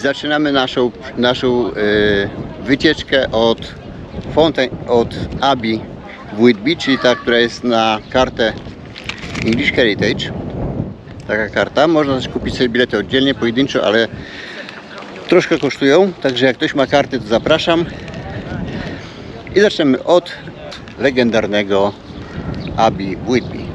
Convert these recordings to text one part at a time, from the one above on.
zaczynamy naszą, naszą e, wycieczkę od Fontaine, od Abbey w Whitby, czyli ta, która jest na kartę English Heritage. Taka karta. Można też kupić sobie bilety oddzielnie, pojedynczo, ale troszkę kosztują. Także jak ktoś ma karty, to zapraszam. I zaczniemy od legendarnego Abbey Whitby.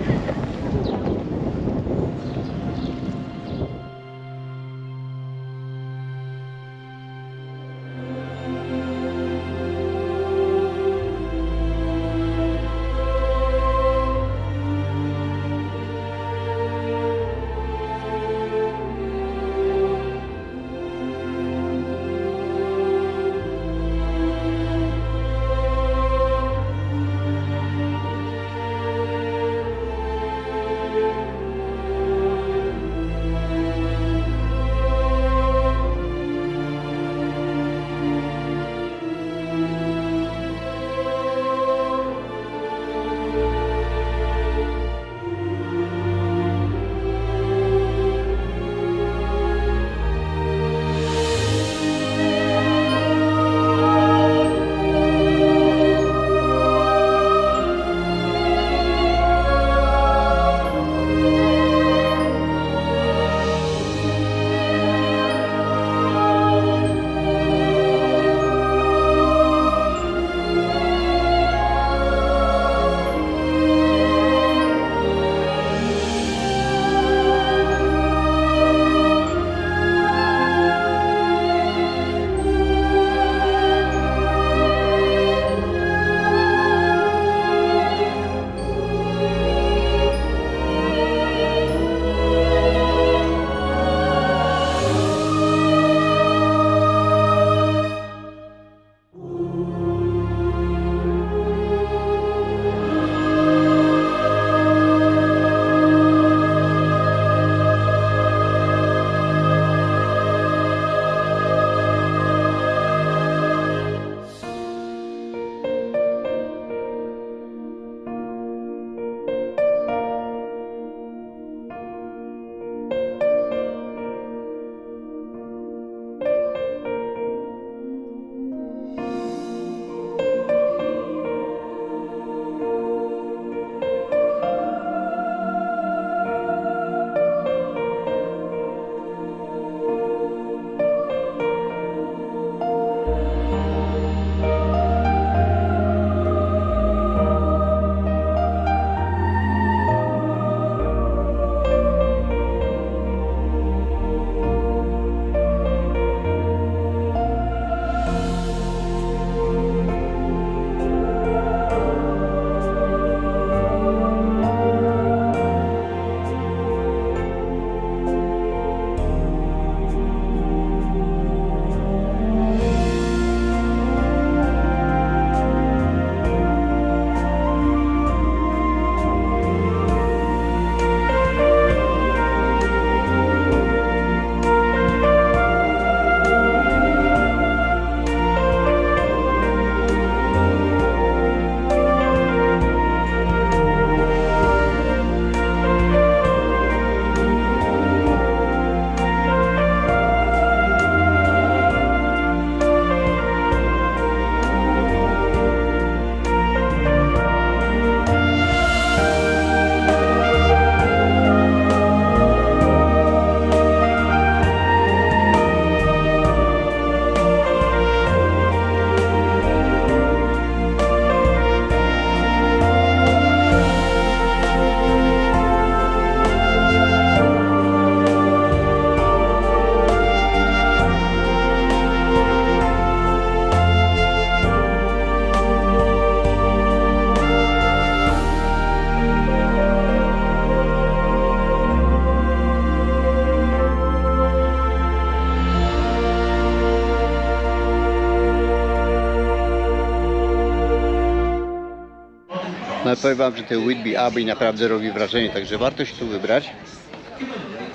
Powiem Wam, że ten Whitby Abbey naprawdę robi wrażenie, także warto się tu wybrać.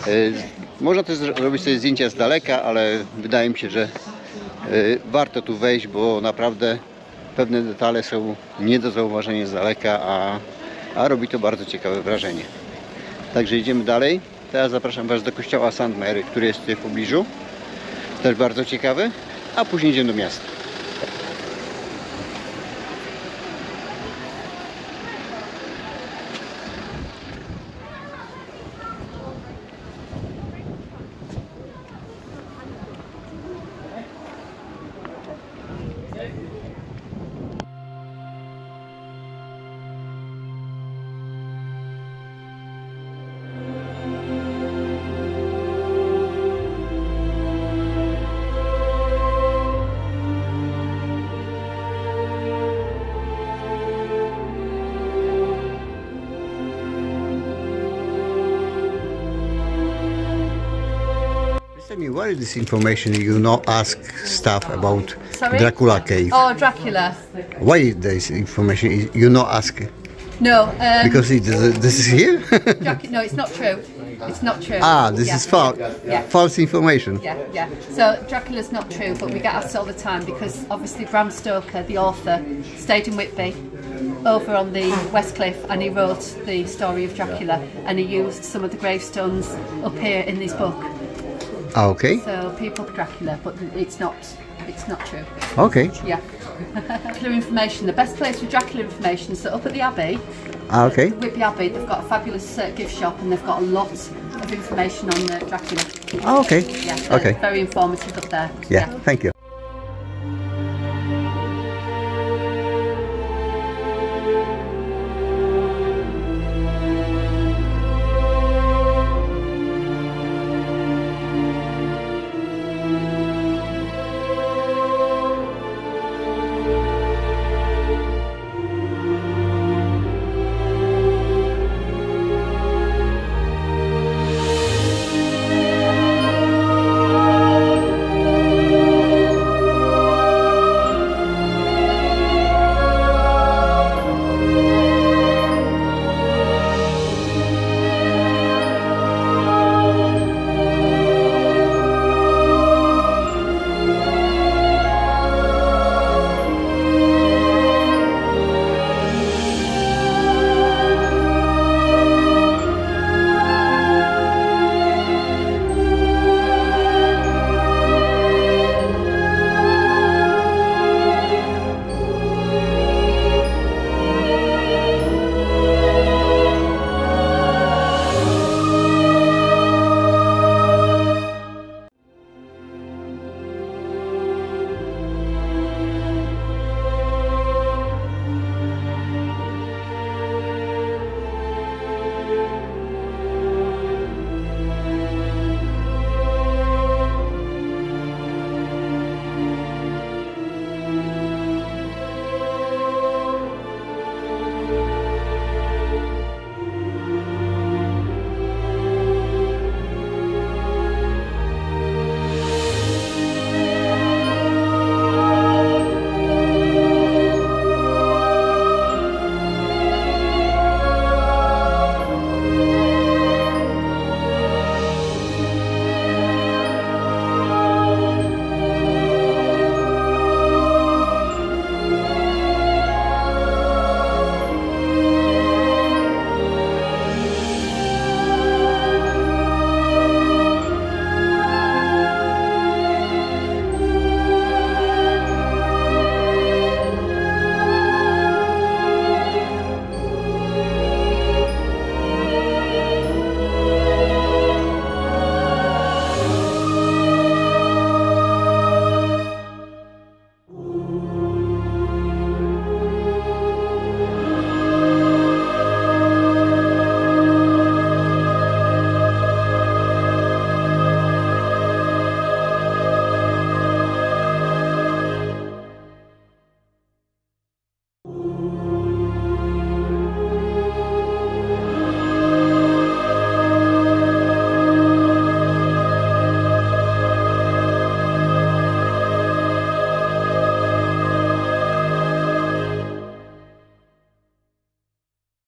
E, Można też robić sobie zdjęcia z daleka, ale wydaje mi się, że e, warto tu wejść, bo naprawdę pewne detale są nie do zauważenia z daleka, a, a robi to bardzo ciekawe wrażenie. Także idziemy dalej. Teraz zapraszam Was do kościoła St. Mary, który jest tutaj w pobliżu. Też bardzo ciekawy. A później idziemy do miasta. Me, what is this information you not ask staff about Sorry? Dracula cave? Oh, Dracula. Why is this information you not ask? No, um, Because it, this is here? No, it's not true. It's not true. ah, this Yeah. is false. Yeah. False information. Yeah, yeah. So Dracula's not true, but we get asked all the time because obviously Bram Stoker, the author, stayed in Whitby over on the West Cliff and he wrote the story of Dracula and he used some of the gravestones up here in this book. Ah, okay. So people Dracula, but it's not it's not true. Okay. Yeah. Dracula information. The best place for Dracula information is up at the Abbey. Ah, okay. Whitby Abbey, they've got a fabulous uh, gift shop and they've got a lot of information on uh, Dracula. Ah, okay. Yeah, so Okay. Very informative up there. Yeah. Thank you.